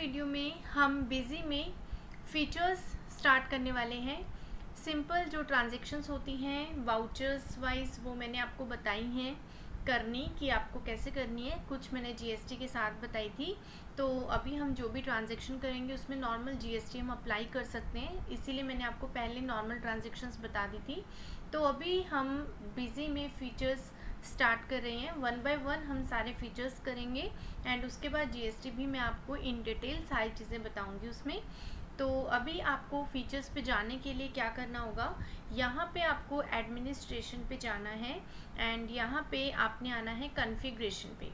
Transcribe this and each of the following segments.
Video में हम busy में फीचर्स स्टार्ट करने वाले हैं। सिंपल जो ट्रांजेक्शन्स होती हैं वाउचर्स वाइज वो मैंने आपको बताई हैं करनी कि आपको कैसे करनी है। कुछ मैंने जीएसटी के साथ बताई थी। तो अभी हम जो भी ट्रांजेक्शन करेंगे उसमें नॉर्मल जीएसटी हम अप्लाई कर सकते हैं। इसीलिए मैंने आपको पहले नॉर्मल ट्रांजेक्शन्स बता दी थी। तो अभी हम बिज़ी में फ़ीचर्स स्टार्ट कर रहे हैं। वन बाय वन हम सारे फीचर्स करेंगे एंड उसके बाद जीएसटी भी मैं आपको इन डिटेल सारी चीज़ें बताऊँगी उसमें। तो अभी आपको फीचर्स पे जाने के लिए क्या करना होगा? यहाँ पे आपको एडमिनिस्ट्रेशन पे जाना है एंड यहाँ पे आपने आना है कन्फिग्रेशन पे।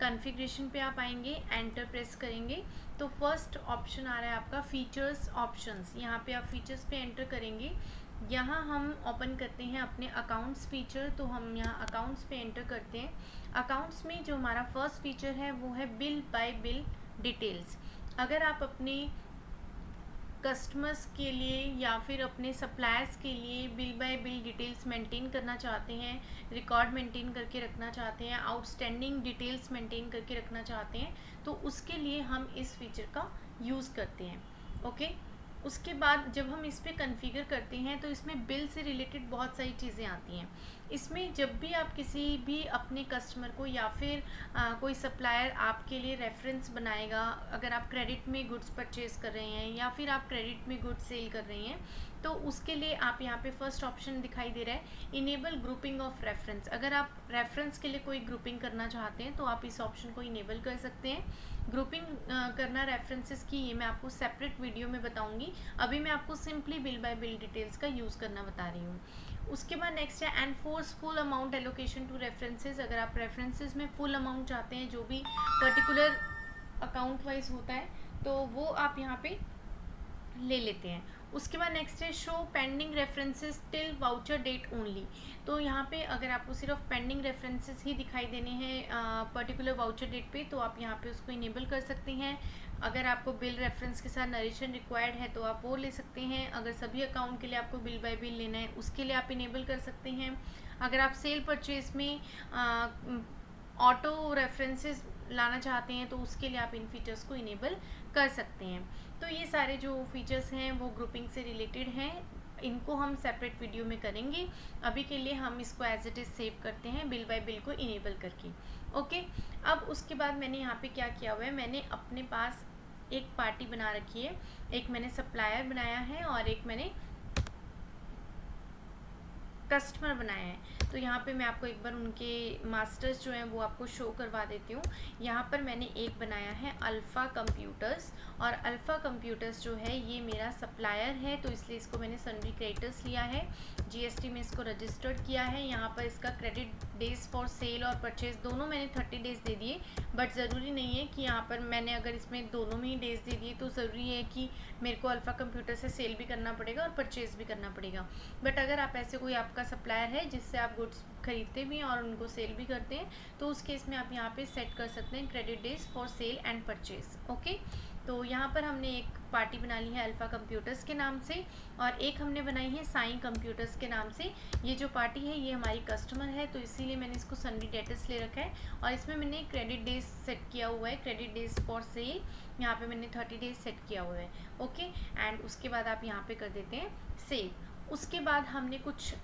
कन्फिग्रेशन पे आप आएँगे एंटर प्रेस करेंगे। तो फ़र्स्ट ऑप्शन आ रहा है आपका फीचर्स ऑप्शंस यहाँ पे आप फीचर्स पे एंटर करेंगे। यहाँ हम ओपन करते हैं अपने अकाउंट्स फीचर तो हम यहाँ अकाउंट्स पे एंटर करते हैं। अकाउंट्स में जो हमारा फ़र्स्ट फीचर है, वो है बिल बाय बिल डिटेल्स अगर आप अपने कस्टमर्स के लिए या फिर अपने सप्लायर्स के लिए bill by bill details maintain करना चाहते हैं रिकॉर्ड मेंटेन करके रखना चाहते हैं आउटस्टैंडिंग डिटेल्स मेंटेन करके रखना चाहते हैं तो उसके लिए हम इस फीचर का यूज़ करते हैं। ओके उसके बाद जब हम इस पर कन्फिगर करते हैं तो इसमें बिल से रिलेटेड बहुत सारी चीज़ें आती हैं। इसमें जब भी आप किसी भी अपने कस्टमर को या फिर आ, कोई सप्लायर आपके लिए रेफरेंस बनाएगा अगर आप क्रेडिट में गुड्स परचेज कर रहे हैं या फिर आप क्रेडिट में गुड्स सेल कर रहे हैं तो उसके लिए आप यहाँ पे फ़र्स्ट ऑप्शन दिखाई दे रहा है इनेबल ग्रुपिंग ऑफ़ रेफरेंस अगर आप रेफरेंस के लिए कोई ग्रुपिंग करना चाहते हैं तो आप इस ऑप्शन को इनेबल कर सकते हैं। ग्रुपिंग करना रेफरेंसेस की ये मैं आपको सेपरेट वीडियो में बताऊँगी। अभी मैं आपको simply bill by bill details का यूज़ करना बता रही हूँ। उसके बाद नेक्स्ट है and force full amount allocation to references अगर आप रेफरेंसेस में फुल अमाउंट चाहते हैं, जो भी पर्टिकुलर अकाउंट वाइज होता है तो वो आप यहाँ पे ले लेते हैं। उसके बाद नेक्स्ट है show pending references till voucher date only तो यहाँ पे अगर आपको सिर्फ़ पेंडिंग रेफरेंसेस ही दिखाई देने हैं पर्टिकुलर वाउचर डेट पे तो आप यहाँ पे उसको इनेबल कर सकते हैं। अगर आपको बिल रेफरेंस के साथ नरेशन रिक्वायर्ड है तो आप वो ले सकते हैं। अगर सभी अकाउंट के लिए आपको बिल बाय बिल लेना है, उसके लिए आप इनेबल कर सकते हैं। अगर आप सेल परचेज में ऑटो रेफरेंसेस लाना चाहते हैं तो उसके लिए आप इन फीचर्स को इनेबल कर सकते हैं। तो ये सारे जो फीचर्स हैं, वो ग्रुपिंग से रिलेटेड हैं। इनको हम सेपरेट वीडियो में करेंगे। अभी के लिए हम इसको एज इट इज़ सेव करते हैं बिल बाय बिल को इनेबल करके। ओके अब उसके बाद मैंने यहाँ पे क्या किया हुआ है? मैंने अपने पास एक पार्टी बना रखी है। एक मैंने सप्लायर बनाया है और एक मैंने कस्टमर बनाया है। तो यहाँ पे मैं आपको एक बार उनके मास्टर्स जो हैं वो आपको शो करवा देती हूँ। यहाँ पर मैंने एक बनाया है अल्फ़ा कंप्यूटर्स और अल्फ़ा कंप्यूटर्स जो है ये मेरा सप्लायर है तो इसलिए इसको मैंने सनरी क्रेडिटर्स लिया है। जीएसटी में इसको रजिस्टर्ड किया है। यहाँ पर इसका क्रेडिट डेज़ फॉर सेल और परचेज दोनों मैंने थर्टी डेज़ दे दिए। बट ज़रूरी नहीं है कि यहाँ पर मैंने अगर इसमें दोनों में ही डेज़ दे दिए तो ज़रूरी है कि मेरे को अल्फ़ा कंप्यूटर से सेल भी करना पड़ेगा और परचेज़ भी करना पड़ेगा। बट अगर आप ऐसे कोई आपका सप्लायर है, जिससे आप गुड्स खरीदते भी हैं और उनको सेल भी करते हैं तो उस केस में आप यहाँ पे सेट कर सकते हैं credit days for sale and purchase okay तो यहाँ पर हमने एक पार्टी बना ली है अल्फ़ा कंप्यूटर्स के नाम से और एक हमने बनाई है साई कंप्यूटर्स के नाम से। ये जो पार्टी है, ये हमारी कस्टमर है तो इसीलिए मैंने इसको सनडी डेटस ले रखा है और इसमें मैंने क्रेडिट डेज़ सेट किया हुआ है क्रेडिट डेज़ फॉर सेल यहाँ पे मैंने थर्टी डेज़ सेट किया हुआ है ओके एंड उसके बाद आप यहाँ पे कर देते हैं सेव उसके बाद हमने कुछ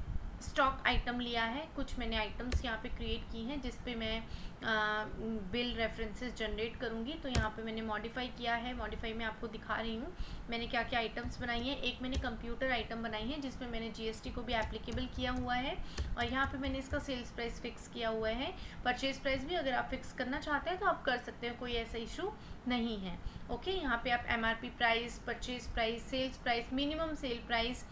स्टॉक आइटम लिया है। कुछ मैंने आइटम्स यहाँ पे क्रिएट की हैं जिस पे मैं आ, बिल रेफरेंसेस जनरेट करूँगी। तो यहाँ पे मैंने मॉडिफाई किया है। मॉडिफाई में आपको दिखा रही हूँ। मैंने क्या क्या आइटम्स बनाई हैं। एक मैंने कंप्यूटर आइटम बनाई है जिसमें मैंने जीएसटी को भी एप्लीकेबल किया हुआ है। और यहाँ पर मैंने इसका सेल्स प्राइस फिक्स किया हुआ है। परचेज प्राइस भी अगर आप फिक्स करना चाहते हैं तो आप कर सकते हैं। कोई ऐसा इशू नहीं है। ओके यहाँ पर आप MRP price purchase price sales price minimum sale price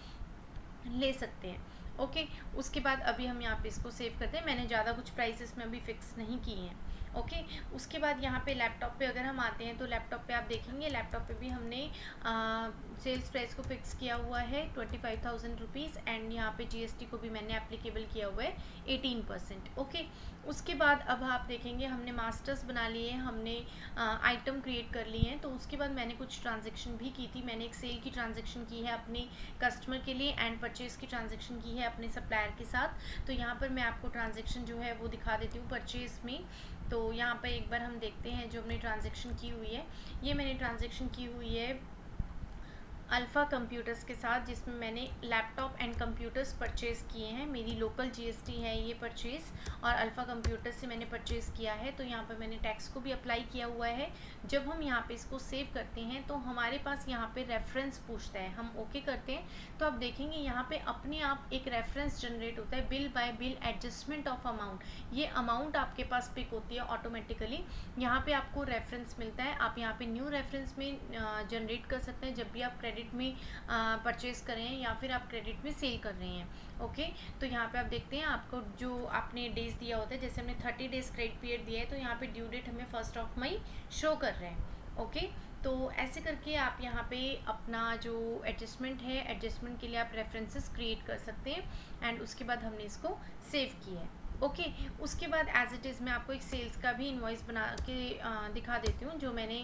ले सकते हैं। ओके उसके बाद अभी हम यहाँ पे इसको सेव करते हैं। मैंने ज़्यादा कुछ प्राइस में अभी फिक्स नहीं किए हैं। ओके? उसके बाद यहाँ पे लैपटॉप पे अगर हम आते हैं तो लैपटॉप पे आप देखेंगे, लैपटॉप पे भी हमने सेल्स प्राइस को फिक्स किया हुआ है twenty five thousand rupees and यहाँ पे जीएसटी को भी मैंने एप्लीकेबल किया हुआ है एटीन परसेंट ओके? उसके बाद अब आप देखेंगे हमने मास्टर्स बना लिए हैं, हमने आइटम क्रिएट कर लिए हैं तो उसके बाद मैंने कुछ ट्रांजेक्शन भी की थी। मैंने एक सेल की ट्रांजेक्शन की है अपने कस्टमर के लिए एंड परचेज़ की ट्रांजेक्शन की है अपने सप्लायर के साथ। तो यहाँ पर मैं आपको ट्रांजेक्शन जो है वो दिखा देती हूँ परचेज़ में। तो यहाँ पर एक बार हम देखते हैं जो हमने ट्रांजेक्शन की हुई है। ये मैंने ट्रांजेक्शन की हुई है अल्फ़ा कंप्यूटर्स के साथ, जिसमें मैंने लैपटॉप एंड कंप्यूटर्स परचेज़ किए हैं। मेरी लोकल जीएसटी है ये परचेज़ और अल्फ़ा कंप्यूटर से मैंने परचेज़ किया है तो यहाँ पर मैंने टैक्स को भी अप्लाई किया हुआ है। जब हम यहाँ पे इसको सेव करते हैं तो हमारे पास यहाँ पे रेफरेंस पूछता है। हम ओके करते हैं तो आप देखेंगे यहाँ पे अपने आप एक रेफरेंस जनरेट होता है bill by bill adjustment of amount ये अमाउंट आपके पास पिक होती है ऑटोमेटिकली यहाँ पर आपको रेफरेंस मिलता है। आप यहाँ पर न्यू रेफरेंस में जनरेट कर सकते हैं, जब भी आप क्रेडिट में परचेज कर रहे हैं या फिर आप क्रेडिट में सेल कर रहे हैं। ओके तो यहाँ पे आप देखते हैं आपको जो आपने डेज़ दिया होता है जैसे हमने थर्टी डेज़ क्रेडिट पीरियड दिया है तो यहाँ पे ड्यू डेट हमें फ़र्स्ट ऑफ़ मई शो कर रहे हैं। ओके तो ऐसे करके आप यहाँ पे अपना जो एडजस्टमेंट है एडजस्टमेंट के लिए आप रेफरेंसेस क्रिएट कर सकते हैं एंड उसके बाद हमने इसको सेव किया है। ओके okay, उसके बाद एज इट इज़ मैं आपको एक सेल्स का भी इन्वॉइस बना के दिखा देती हूँ जो मैंने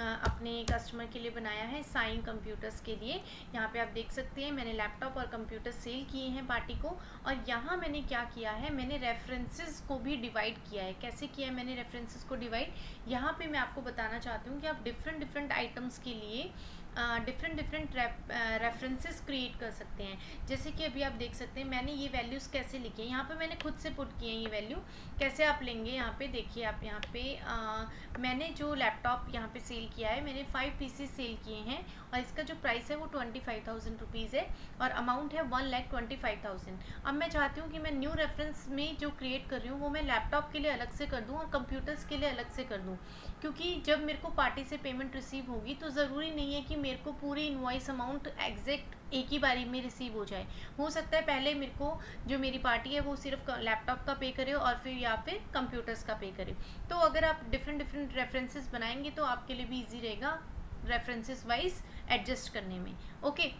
अपने कस्टमर के लिए बनाया है साइन कंप्यूटर्स के लिए। यहाँ पे आप देख सकते हैं, मैंने लैपटॉप और कंप्यूटर सेल किए हैं पार्टी को। और यहाँ मैंने क्या किया है, मैंने रेफरेंसेस को भी डिवाइड किया है। कैसे किया है मैंने रेफरेंसेस को डिवाइड यहाँ पे मैं आपको बताना चाहती हूँ कि आप डिफरेंट डिफरेंट आइटम्स के लिए डिफरेंट डिफरेंट रेफरेंसेस क्रिएट कर सकते हैं। जैसे कि अभी आप देख सकते हैं मैंने ये वैल्यूज़ कैसे लिखे हैं? यहाँ पे मैंने खुद से पुट किए हैं ये वैल्यू कैसे आप लेंगे? यहाँ पे देखिए आप यहाँ पे आ, मैंने जो लैपटॉप यहाँ पे सेल किया है मैंने फाइव पीसेस सेल किए हैं और इसका जो प्राइस है वो ट्वेंटी फाइव थाउज़ेंड रुपीज़ है और अमाउंट है one lakh twenty five thousand अब मैं चाहती हूँ कि मैं न्यू रेफरेंस में जो क्रिएट कर रही हूँ वो मैं लैपटॉप के लिए अलग से कर दूँ और कंप्यूटर्स के लिए अलग से कर दूँ। क्योंकि जब मेरे को पार्टी से पेमेंट रिसीव होगी तो ज़रूरी नहीं है कि मेरे को पूरी इन्वाइस अमाउंट एग्जैक्ट एक ही बारी में रिसीव हो जाए। हो सकता है पहले मेरे को जो मेरी पार्टी है वो सिर्फ़ लैपटॉप का पे करे और फिर या फिर कंप्यूटर्स का पे करे। तो अगर आप डिफरेंट डिफरेंट रेफरेंसेस बनाएँगे तो आपके लिए भी ईजी रहेगा रेफरेंसेस वाइज एडजस्ट करने में। ओके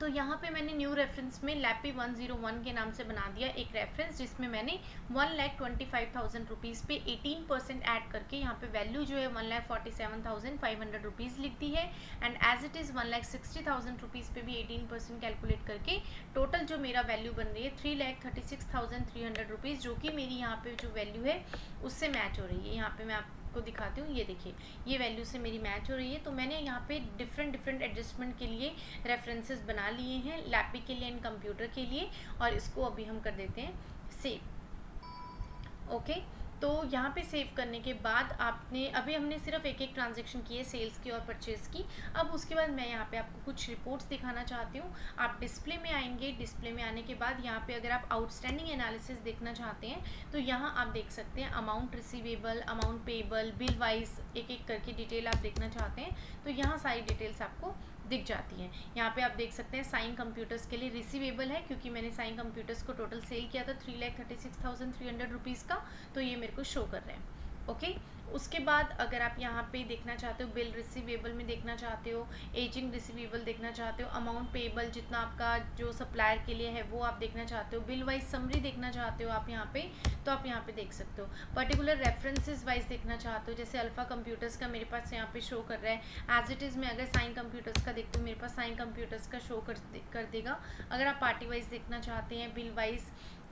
तो यहाँ पे मैंने न्यू रेफरेंस में लैपी 101 के नाम से बना दिया एक रेफरेंस जिसमें मैंने one lakh twenty five thousand rupees पे 18 परसेंट ऐड करके यहाँ पे वैल्यू जो है one lakh forty seven thousand five hundred rupees लिख दी है। And as it is one lakh sixty thousand rupees पे भी 18 परसेंट कैलकुलेट करके टोटल जो मेरा वैल्यू बन रही है three lakh thirty six thousand three hundred rupees जो कि मेरी यहाँ पर जो वैल्यू है, उससे मैच हो रही है। यहाँ पर मैं आप आपको दिखाती हूँ, ये देखिए। ये वैल्यू से मेरी मैच हो रही है तो मैंने यहाँ पे डिफरेंट डिफरेंट एडजस्टमेंट के लिए रेफरेंसेस बना लिए हैं लैपी के लिए एंड कंप्यूटर के लिए, और इसको अभी हम कर देते हैं सेव ओके तो यहाँ पे सेव करने के बाद आपने, अभी हमने सिर्फ़ एक एक ट्रांजेक्शन किए सेल्स की और परचेज़ की। अब उसके बाद मैं यहाँ पे आपको कुछ रिपोर्ट्स दिखाना चाहती हूँ। आप डिस्प्ले में आएँगे डिस्प्ले में आने के बाद यहाँ पे अगर आप आउटस्टैंडिंग एनालिसिस देखना चाहते हैं तो यहाँ आप देख सकते हैं amount receivable amount payable bill wise एक एक करके डिटेल आप देखना चाहते हैं। तो यहाँ सारी डिटेल्स आपको दिख जाती हैं। यहाँ पे आप देख सकते हैं, साइन कंप्यूटर्स के लिए रिसीवेबल है, क्योंकि मैंने साइन कंप्यूटर्स को टोटल सेल किया था three lakh thirty six thousand three hundred rupees का तो ये मेरे को शो कर रहे हैं। ओके उसके बाद अगर आप यहाँ पे देखना चाहते हो, बिल रिसीवेबल में देखना चाहते हो एजिंग रिसीवेबल देखना चाहते हो अमाउंट पेबल जितना आपका जो सप्लायर के लिए है, वो आप देखना चाहते हो बिल वाइज समरी देखना चाहते हो आप यहाँ पे तो आप यहाँ पे देख सकते हो। पर्टिकुलर रेफरेंसेस वाइज देखना चाहते हो, जैसे अल्फ़ा कंप्यूटर्स का मेरे पास यहाँ पे शो कर रहा है। एज इट इज़ मैं अगर साइन कंप्यूटर्स का देखती हूँ, मेरे पास साइन कंप्यूटर्स का शो कर कर देगा। अगर आप पार्टी वाइज देखना चाहते हैं बिल वाइज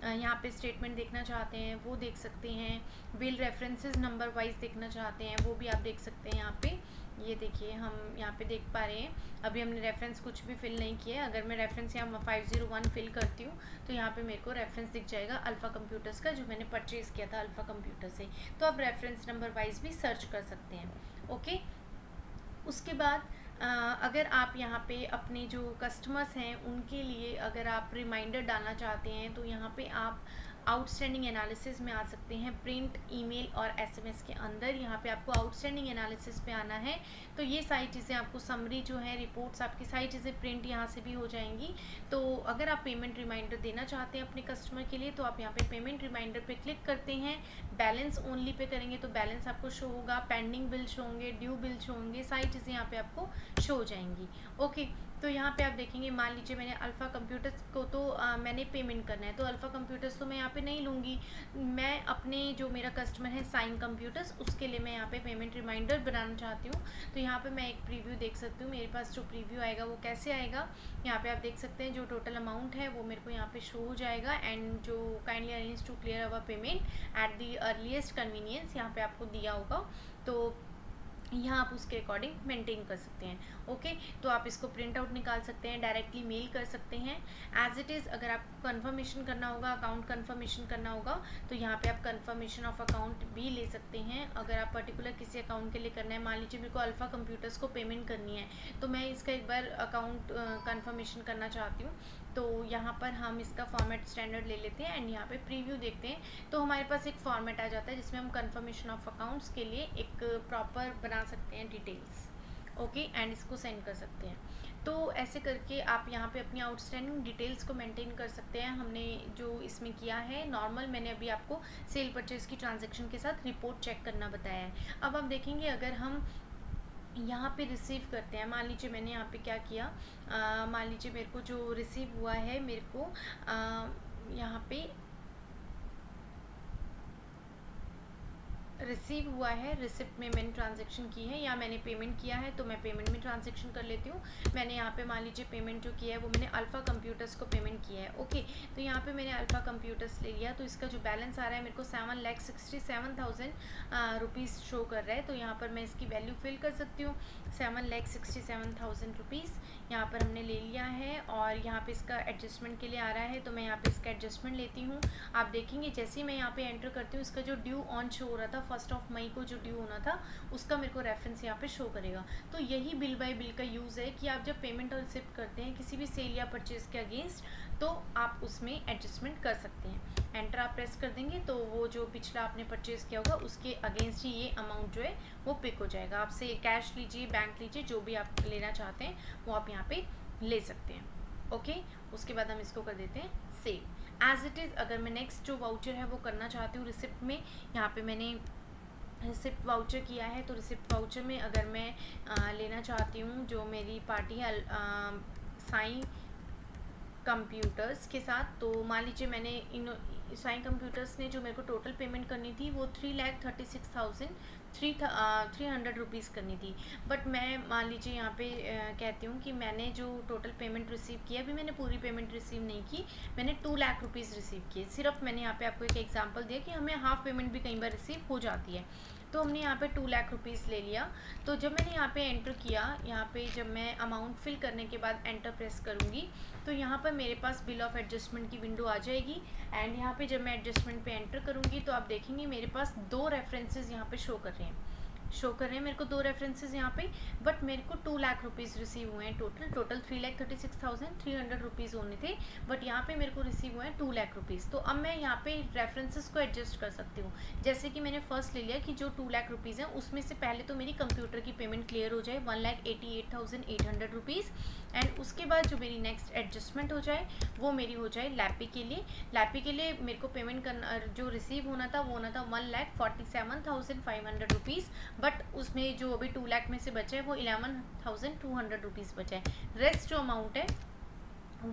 यहाँ पे स्टेटमेंट देखना चाहते हैं, वो देख सकते हैं। बिल रेफरेंसेस नंबर वाइज देखना चाहते हैं, वो भी आप देख सकते हैं यहाँ पे। ये देखिए, हम यहाँ पे देख पा रहे हैं। अभी हमने रेफरेंस कुछ भी फिल नहीं किया है। अगर मैं रेफरेंस यहाँ फाइव ज़ीरो वन फिल करती हूँ तो यहाँ पे मेरे को रेफरेंस दिख जाएगा अल्फ़ा कंप्यूटर्स का, जो मैंने परचेज़ किया था अल्फ़ा कंप्यूटर से। तो आप रेफरेंस नंबर वाइज भी सर्च कर सकते हैं। ओके उसके बाद अगर आप यहाँ पे अपने जो कस्टमर्स हैं, उनके लिए अगर आप रिमाइंडर डालना चाहते हैं तो यहाँ पे आप आउटस्टैंडिंग एनालिसिस में आ सकते हैं। प्रिंट ईमेल और एसएमएस के अंदर यहाँ पे आपको आउटस्टैंडिंग एनालिसिस पे आना है। तो ये सारी चीज़ें आपको समरी जो है रिपोर्ट्स आपकी सारी चीज़ें प्रिंट यहाँ से भी हो जाएँगी। तो अगर आप पेमेंट रिमाइंडर देना चाहते हैं अपने कस्टमर के लिए तो आप यहाँ पे पेमेंट रिमाइंडर पे क्लिक करते हैं। बैलेंस ओनली पे करेंगे तो बैलेंस आपको शो होगा। पेंडिंग बिल शो होंगे ड्यू बिल शो होंगे, सारी चीज़ें यहाँ पर आपको शो हो जाएँगी। ओके तो यहाँ पे आप देखेंगे मान लीजिए मैंने अल्फ़ा कंप्यूटर्स को तो आ, मैंने पेमेंट करना है तो अल्फ़ा कंप्यूटर्स तो मैं यहाँ पे नहीं लूँगी। मैं अपने जो मेरा कस्टमर है साइन कंप्यूटर्स उसके लिए मैं यहाँ पे पेमेंट रिमाइंडर बनाना चाहती हूँ। तो यहाँ पे मैं एक प्रीव्यू देख सकती हूँ मेरे पास जो प्रीव्यू आएगा वो कैसे आएगा। यहाँ पर आप देख सकते हैं जो टोटल अमाउंट है वो मेरे को यहाँ पर शो हो जाएगा एंड जो kindly arrange to clear our payment at the earliest convenience यहाँ पर आपको दिया होगा। तो यहाँ आप उसके अकॉर्डिंग मेंटेन कर सकते हैं ओके तो आप इसको प्रिंट आउट निकाल सकते हैं डायरेक्टली मेल कर सकते हैं। एज इट इज़ अगर आपको कन्फर्मेशन करना होगा अकाउंट कन्फर्मेशन करना होगा तो यहाँ पे आप कन्फर्मेशन ऑफ़ अकाउंट भी ले सकते हैं। अगर आप पर्टिकुलर किसी अकाउंट के लिए करना है, मान लीजिए मेरे को अल्फ़ा कंप्यूटर्स को पेमेंट करनी है तो मैं इसका एक बार अकाउंट कन्फर्मेशन करना चाहती हूँ। तो यहाँ पर हम इसका फॉर्मेट स्टैंडर्ड ले लेते हैं एंड यहाँ पे प्रीव्यू देखते हैं। तो हमारे पास एक फॉर्मेट आ जाता है जिसमें हम कंफर्मेशन ऑफ़ अकाउंट्स के लिए एक प्रॉपर बना सकते हैं डिटेल्स ओके एंड इसको सेंड कर सकते हैं। तो ऐसे करके आप यहाँ पे अपनी आउटस्टैंडिंग डिटेल्स को मेंटेन कर सकते हैं। हमने जो इसमें किया है नॉर्मल मैंने अभी आपको सेल परचेज़ की ट्रांजेक्शन के साथ रिपोर्ट चेक करना बताया है। अब आप देखेंगे, अगर हम यहाँ पे रिसीव करते हैं। मान लीजिए मैंने यहाँ पे क्या किया? मान लीजिए मेरे को जो रिसीव हुआ है, मेरे को यहाँ पे रिसीव हुआ है रिसिप्ट में मैंने ट्रांजेक्शन की है या मैंने पेमेंट किया है तो मैं पेमेंट में ट्रांजेक्शन कर लेती हूँ। मैंने यहाँ पे मान लीजिए पेमेंट जो किया है, वो मैंने अल्फ़ा कंप्यूटर्स को पेमेंट किया है ओके तो यहाँ पे मैंने अल्फ़ा कंप्यूटर्स ले लिया तो इसका जो बैलेंस आ रहा है, मेरे को seven lakh sixty seven thousand rupees show कर रहा है। तो यहाँ पर मैं इसकी वैल्यू फिल कर सकती हूँ seven lakh sixty seven thousand rupees यहाँ पर हमने ले लिया है और यहाँ पे इसका एडजस्टमेंट के लिए आ रहा है तो मैं यहाँ पे इसका एडजस्टमेंट लेती हूँ। आप देखेंगे, जैसे ही मैं यहाँ पे एंटर करती हूँ, इसका जो ड्यू ऑन शो हो रहा था फ़र्स्ट ऑफ़ मई को जो ड्यू होना था, उसका मेरे को रेफरेंस यहाँ पे शो करेगा। तो यही बिल बाय बिल का यूज़ है कि आप जब पेमेंट और रिसिप्ट करते हैं, किसी भी सेल या परचेज़ के अगेंस्ट तो आप उसमें एडजस्टमेंट कर सकते हैं। एंटर आप प्रेस कर देंगे तो वो जो पिछला आपने परचेज़ किया होगा, उसके अगेंस्ट ही ये अमाउंट जो है, वो पिक हो जाएगा। आपसे कैश लीजिए बैंक लीजिए, जो भी आप लेना चाहते हैं, वो आप यहाँ पे ले सकते हैं। ओके उसके बाद हम इसको कर देते हैं सेव एज इट इज़ अगर मैं नेक्स्ट जो वाउचर है वो करना चाहती हूँ रिसिप्ट में, यहाँ पे मैंने रिसिप्ट वाउचर किया है तो रिसिप्ट वाउचर में अगर मैं आ, लेना चाहती हूँ जो मेरी पार्टी साई कंप्यूटर्स के साथ तो मान लीजिए मैंने इन साई कंप्यूटर्स ने जो मेरे को टोटल पेमेंट करनी थी, वो three lakh thirty six thousand three three hundred rupees करनी थी। बट मैं, मान लीजिए यहाँ पे कहती हूँ कि मैंने जो टोटल पेमेंट रिसीव किया, अभी मैंने पूरी पेमेंट रिसीव नहीं की, मैंने टू लाख रुपीज़ रिसीव किए। सिर्फ़ मैंने यहाँ पे आपको एक एग्जांपल दिया कि हमें हाफ़ पेमेंट भी कई बार रिसीव हो जाती है। तो हमने यहाँ पे टू लाख रुपीज़ ले लिया। तो जब मैंने यहाँ पे एंटर किया, यहाँ पे जब मैं अमाउंट फिल करने के बाद एंटर प्रेस करूँगी तो यहाँ पर मेरे पास बिल ऑफ़ एडजस्टमेंट की विंडो आ जाएगी। एंड यहाँ पे जब मैं एडजस्टमेंट पे एंटर करूँगी तो आप देखेंगे मेरे पास दो रेफरेंसेज यहाँ पे शो कर रहे हैं। शो कर रहे हैं। मेरे को दो रेफरेंसेज यहाँ पे बट मेरे को टू लाख रुपीज़ रिसीव हुए हैं total total three lakh thirty six thousand three hundred rupees होने थे बट यहाँ पे मेरे को रिसीव हुए हैं टू लाख रुपीज़ तो अब मैं यहाँ पे रेफरेंसेस को एडजस्ट कर सकती हूँ। जैसे कि मैंने फ़र्स्ट ले लिया कि जो टू लाख रुपीज़ हैं, उसमें से पहले तो मेरी कंप्यूटर की पेमेंट क्लियर हो जाए one lakh eighty eight thousand eight hundred rupees and उसके बाद जो मेरी नेक्स्ट एडजस्टमेंट हो जाए, वो मेरी हो जाए लैपी के लिए। लैपी के लिए मेरे को पेमेंट करना, जो रिसीव होना था, वो होना था one lakh forty seven thousand five hundred rupees but उसमें जो अभी टू लाख में से बचे हैं, वो eleven thousand two hundred rupees बचे हैं। रेस्ट जो अमाउंट है,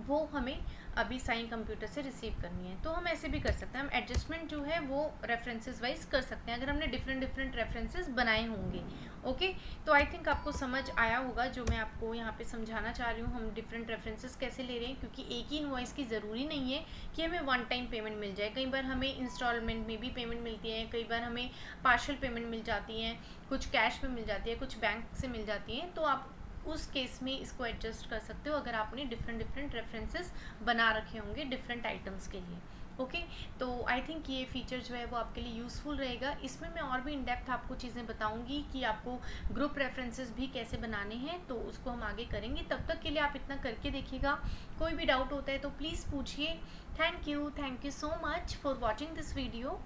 वो हमें अभी साइन कंप्यूटर से रिसीव करनी है। तो हम ऐसे भी कर सकते हैं। हम एडजस्टमेंट जो है, वो रेफरेंसेस वाइज कर सकते हैं। अगर हमने डिफरेंट डिफरेंट रेफरेंसेस बनाए होंगे ओके तो आई थिंक आपको समझ आया होगा जो मैं आपको यहाँ पे समझाना चाह रही हूँ, हम डिफरेंट रेफरेंसेस कैसे ले रहे हैं। क्योंकि एक ही इन्वॉइस की ज़रूरी नहीं है कि हमें वन टाइम पेमेंट मिल जाए। कई बार हमें इंस्टॉलमेंट में भी पेमेंट मिलती है, कई बार हमें पार्शल पेमेंट मिल जाती है, कुछ कैश में मिल जाती है, कुछ बैंक से मिल जाती हैं। तो आप उस केस में इसको एडजस्ट कर सकते हो अगर आपने डिफरेंट डिफरेंट रेफरेंसेस बना रखे होंगे डिफरेंट आइटम्स के लिए। ओके okay, तो आई थिंक ये फीचर जो है वो आपके लिए यूज़फुल रहेगा। इसमें मैं और भी इन डेप्थ आपको चीज़ें बताऊँगी कि आपको ग्रुप रेफरेंसेस भी कैसे बनाने हैं तो उसको हम आगे करेंगे। तब तक के लिए आप इतना करके देखिएगा। कोई भी डाउट होता है तो प्लीज़ पूछिए। Thank you thank you so much for watching this video